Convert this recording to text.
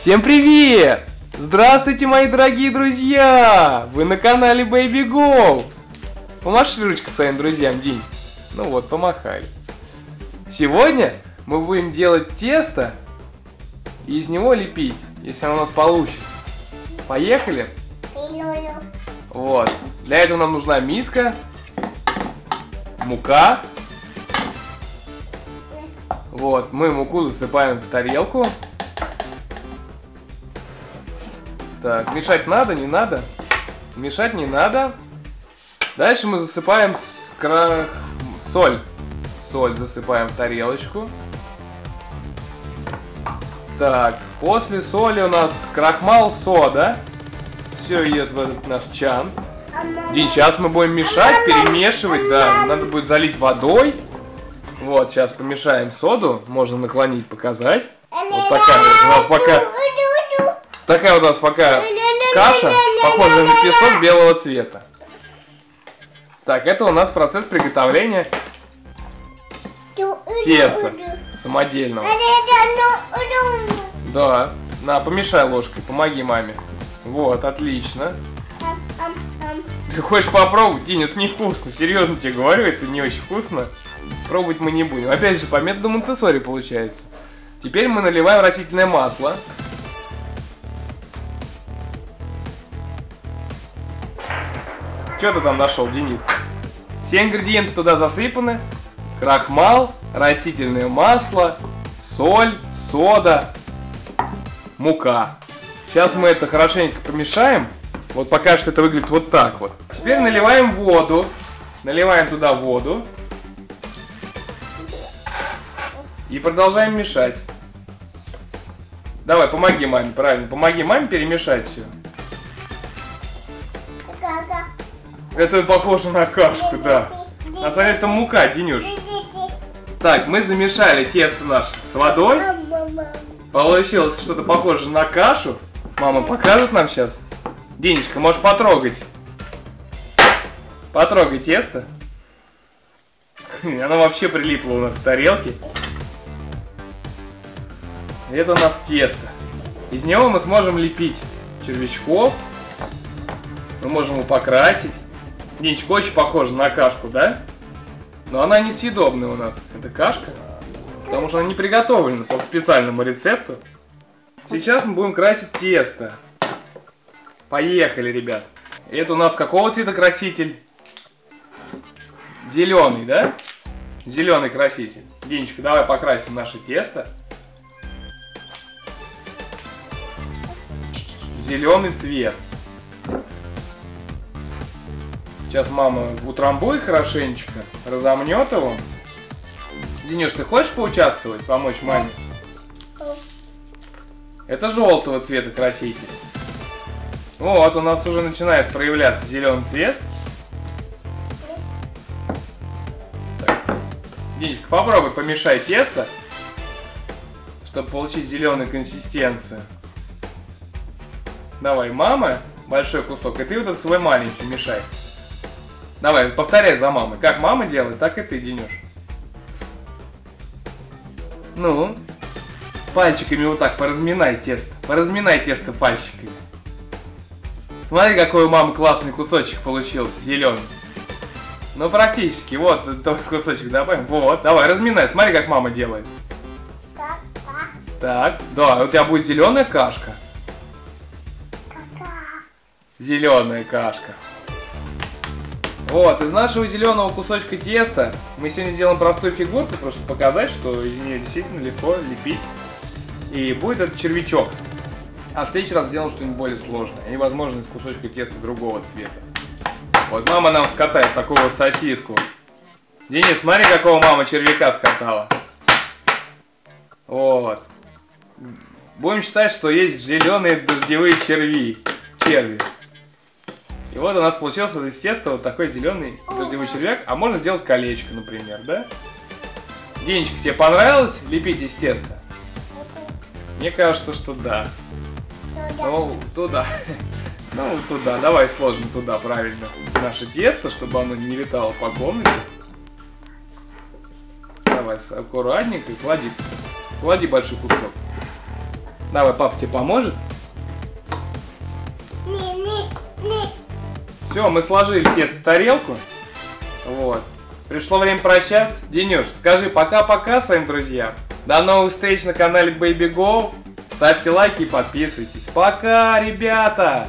Всем привет! Здравствуйте, мои дорогие друзья! Вы на канале Baby Go! Помаши ручкой своим друзьям, День. Ну вот, помахали. Сегодня мы будем делать тесто и из него лепить, если оно у нас получится. Поехали? Вот. Для этого нам нужна миска, мука. Вот, мы муку засыпаем в тарелку. Так, мешать надо, не надо? Мешать не надо. Дальше мы засыпаем с кра... соль. Соль засыпаем в тарелочку. Так, после соли у нас крахмал сода. Все идет в этот наш чан. Дин, сейчас мы будем мешать, перемешивать, да. Надо будет залить водой. Вот, сейчас помешаем соду. Можно наклонить, показать. Вот такая у нас пока... Такая у нас пока каша, похожая на песок белого цвета. Так, это у нас процесс приготовления теста самодельного. Да, на, помешай ложкой, помоги маме. Вот, отлично. Ты хочешь попробовать? День, это невкусно, серьезно тебе говорю, это не очень вкусно. Пробовать мы не будем. Опять же, по методу Монтессори получается. Теперь мы наливаем растительное масло. Что ты там нашел, Денис? Все ингредиенты туда засыпаны. Крахмал, растительное масло, соль, сода, мука. Сейчас мы это хорошенько помешаем. Вот пока что это выглядит вот так вот. Теперь наливаем воду. Наливаем туда воду. И продолжаем мешать. Давай, помоги маме, правильно. Помоги маме перемешать все. Это похоже на кашку, да. На самом деле это мука, Денюш. Так, мы замешали тесто наше с водой. Получилось что-то похоже на кашу. Мама покажет нам сейчас. Денечка, можешь потрогать. Потрогай тесто. Оно вообще прилипло у нас к тарелке. Это у нас тесто. Из него мы сможем лепить червячков. Мы можем его покрасить. Денечка очень похожа на кашку, да? Но она несъедобная у нас. Это кашка. Потому что она не приготовлена по специальному рецепту. Сейчас мы будем красить тесто. Поехали, ребят. Это у нас какого цвета краситель? Зеленый, да? Зеленый краситель. Денечка, давай покрасим наше тесто. Зеленый цвет. Сейчас мама утрамбует хорошенечко, разомнет его. Денюш, ты хочешь поучаствовать, помочь маме? Это желтого цвета краситель. Вот, у нас уже начинает проявляться зеленый цвет. Денечка, попробуй помешай тесто, чтобы получить зеленую консистенцию. Давай, мама, большой кусок, и ты вот этот свой маленький мешай. Давай, повторяй за мамой. Как мама делает, так и ты, Денюш. Ну, пальчиками вот так поразминай тесто. Поразминай тесто пальчиками. Смотри, какой у мамы классный кусочек получился, зеленый. Ну, практически. Вот, тот кусочек добавим. Вот, давай, разминай. Смотри, как мама делает. Так, да, у тебя будет зеленая кашка. Зеленая кашка. Вот, из нашего зеленого кусочка теста мы сегодня сделаем простую фигурку, просто показать, что из нее действительно легко лепить. И будет этот червячок. А в следующий раз сделаем что-нибудь более сложное. И, возможно, из кусочка теста другого цвета. Вот мама нам скатает такую вот сосиску. Денис, смотри, какого мама червяка скатала. Вот. Будем считать, что есть зеленые дождевые черви. Черви. И вот у нас получился из теста вот такой зеленый дождевой червяк. А можно сделать колечко, например, да? Денечка, тебе понравилось лепить из теста? Мне кажется, что да. Ну, туда. Ну, туда. Давай сложим туда правильно наше тесто, чтобы оно не летало по комнате. Давай аккуратненько клади. Клади большой кусок. Давай, папа тебе поможет. Все, мы сложили тесто в тарелку. Вот. Пришло время прощаться. Денюш, скажи пока-пока своим друзьям. До новых встреч на канале Baby Go. Ставьте лайки и подписывайтесь. Пока, ребята!